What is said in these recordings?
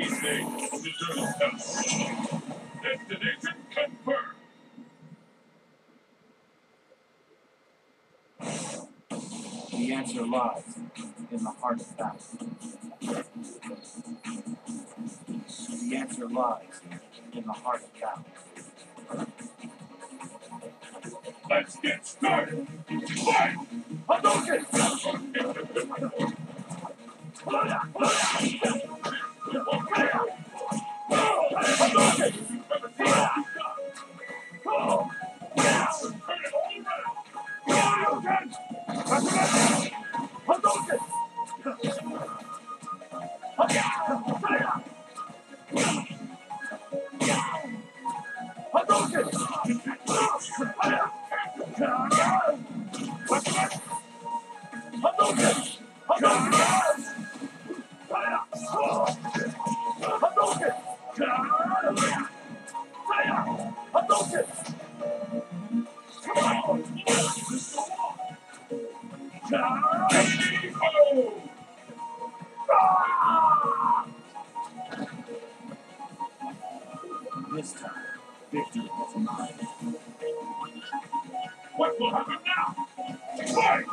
Destination confirmed. The answer lies in the heart of battle. The answer lies in the heart of battle. Let's get started. Fight! Hadouken! Hadouken! Hadouken! Hadouken! This time, victory is mine. What will happen now? Fight!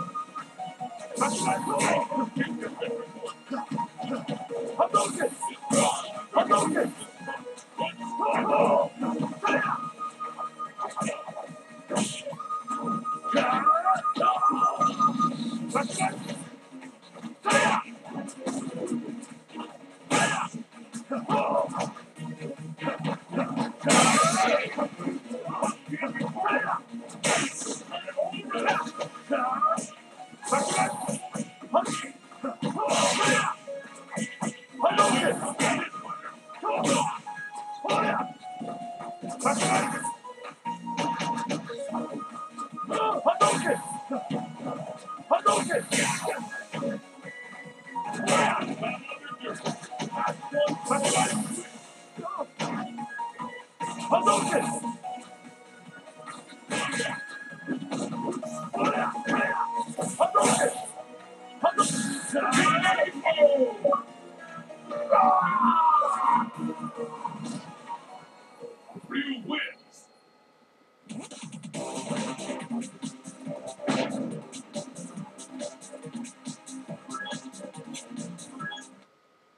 Touchdown. No, Hadouken! Hadouken! Hadouken! Hadouken!